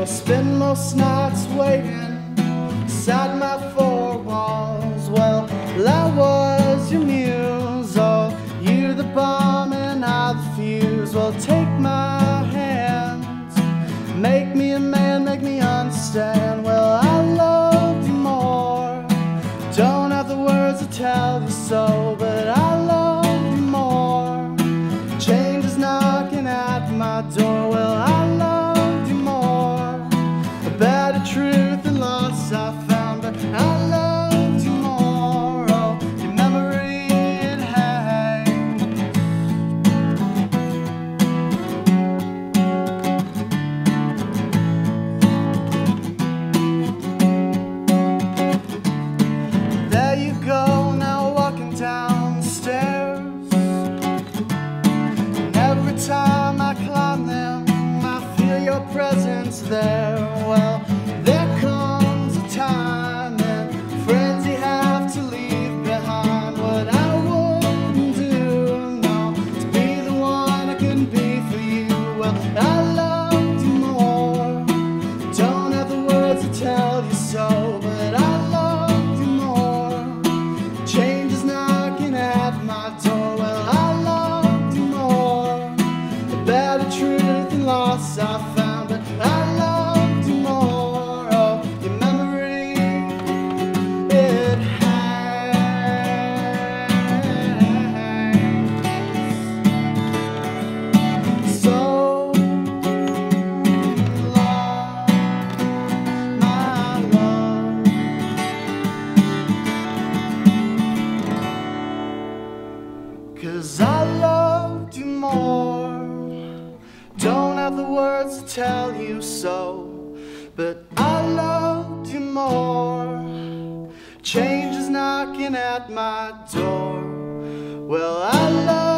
Don't spend most nights waiting inside my four walls. Well, I was your muse, oh, you the bomb and I the fuse. Well, take my hands, make me a man, make me understand. Well, I love you more. Don't have the words to tell you so, but I there. Cause I loved you more. Don't have the words to tell you so, but I loved you more. Change is knocking at my door. Well, I love